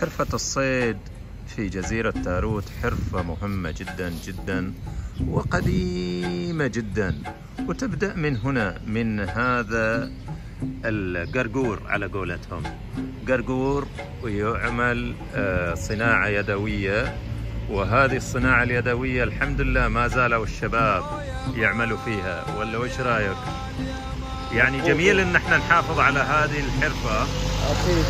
حرفة الصيد في جزيرة تاروت حرفة مهمة جدا جدا وقديمة جدا. وتبدأ من هنا من هذا القرقور على قولتهم. قرقور ويعمل آه، صناعة يدوية. وهذه الصناعة اليدوية الحمد لله ما زالوا الشباب يعملوا فيها. ولا وش رأيك؟ يعني جميل إن إحنا نحافظ على هذه الحرفة. أكيد.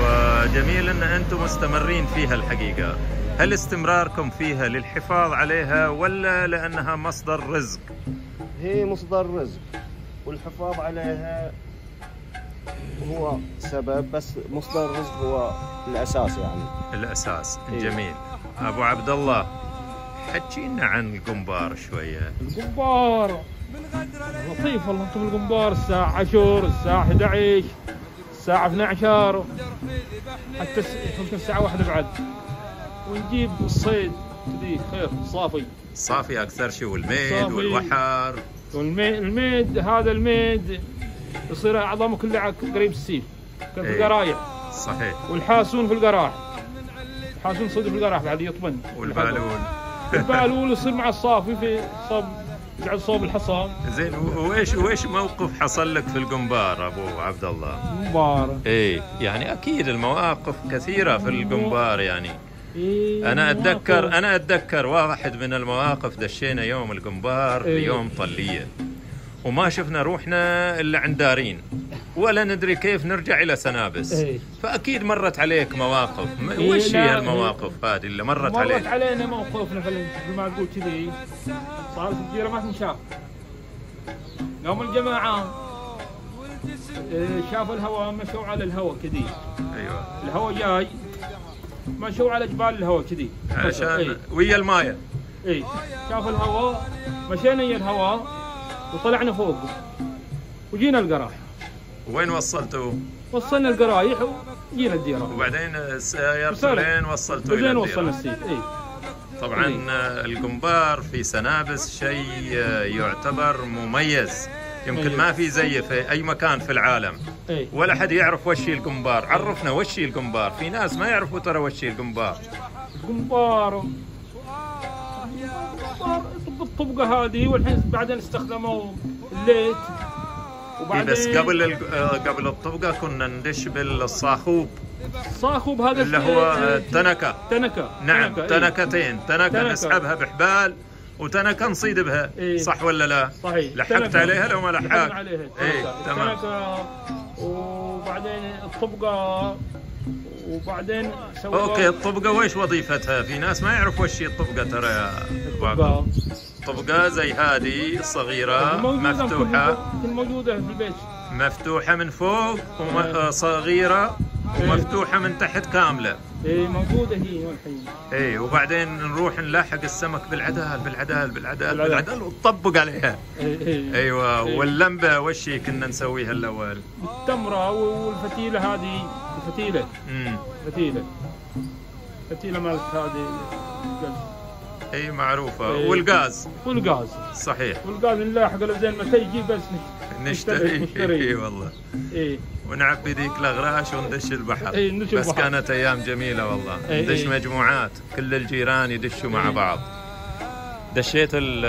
وجميل إن أنتم مستمرين فيها الحقيقة. هل استمراركم فيها للحفاظ عليها ولا لأنها مصدر رزق؟ هي مصدر رزق والحفاظ عليها هو سبب بس مصدر الرزق هو الأساس يعني. الأساس. إيه. جميل. أبو عبد الله حكينا عن القنبار شوية. القنبار لطيف والله أنتم القنبار الساعة 10 الساعة 11 الساعة 12 حتى يمكن الساعة 1 بعد. ونجيب الصيد. كذي خير صافي. صافي أكثر شيء والميد. والوحر والمي- الميد هذا الميد. يصير أعظمه كله قريب السيف. كان في إيه. القرايع صحيح. والحاسون في القراح. الحاسون صيد في القراح بعد يطمن. والبالون. البالون يصير مع الصافي في صوب يقعد صوب الحصان زين وايش وإيش موقف حصل لك في القنبار أبو عبد الله؟ مبارك إيه يعني أكيد المواقف كثيرة في القنبار يعني إيه أنا. اتذكر أنا أتذكر واحد من المواقف دشينا يوم القنبار إيه. بيوم طلية وما شفنا روحنا إلا عند دارين ولا ندري كيف نرجع إلى سنابس. إيه. فأكيد مرت عليك مواقف. إيه، وش هي إيه. المواقف هذه اللي مرت مرت عليك؟ علينا موقفنا في مثل ما تقول كذي. صارت الجيرة ما تنشاف. يوم الجماعة إيه، شافوا الهواء مشوا على الهواء كذي. أيوه. الهواء جاي مشوا على جبال الهواء كذي. علشان اي ويا الماية. اي شافوا الهواء مشينا يا الهواء وطلعنا فوق. وجينا القراح وين وصلتوا؟ وصلنا القرايح وجينا الديرة وبعدين وصلنا. لين وصلتوا إلى وزين الديرة. وصلنا السيف إي طبعا إيه. آه، القنبار في سنابس شيء آه، يعتبر مميز يمكن. ما في زيه في أي مكان في العالم ولا حد يعرف وش هي القنبار عرفنا وش هي القنبار في ناس ما يعرفوا ترى وش هي القنبار قنبار الطبقة هذه والحين بعدين استخدموا الليت وبعدين بس قبل ال- آه، قبل الطبقة كنا ندش بالصاخوب صاخب هذا اللي هو آه، التنكه تنكة نعم تنكة، إيه. تنكتين تنكة تنكة. نسحبها بحبال وتنكة نصيد بها إيه. صح ولا لا؟ صحيح لحقت تنكة. عليها لو ما لحقت؟ عليها إيه، تنكة. تمام. التنكة وبعدين الطبقة وبعدين أوكي الطبقة وش وظيفتها؟ في ناس ما يعرف وش هي الطبقة ترى يا الطبقة طبقة زي هذه في مفتوحة. موجودة في البيت. مفتوحة من فوق وصغيرة ومفتوحة من تحت كاملة. إيه موجودة هي الحين اي وبعدين نروح نلاحق السمك بالعدال بالعدال بالعدال بالعدال. ونطبق عليها. إيه إيه. أيوه إيه. واللمبة وش هي كنا نسويها الأول؟ التمرة والفتيلة هذه. الفتيلة. امم فتيلة فتيلة مالت هذه. اي معروفة. إيه. والغاز. والغاز. صحيح. والغاز نلاحق له زين ما يجي بس نشتري. نشتري. إي والله. إيه ونعبي ذيك الأغراش وندش البحر. إيه، ندش بس البحر. كانت أيام جميلة والله. إيه، ندش إيه. مجموعات. كل الجيران يدشوا مع. بعض. دشيت ال-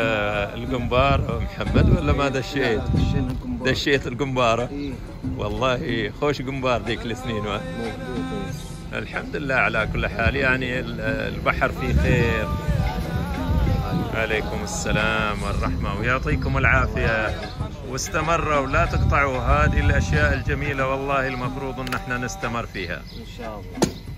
القنبار محمد ولا ما دشيت؟ دشيت القنباره والله خوش قنبار ذيك السنين. الحمد لله على كل حال. يعني ال- البحر فيه خير. عليكم السلام والرحمة. ويعطيكم العافية. واستمروا لا تقطعوا هذه الأشياء الجميلة والله المفروض أن إحنا نستمر فيها. إن شاء الله.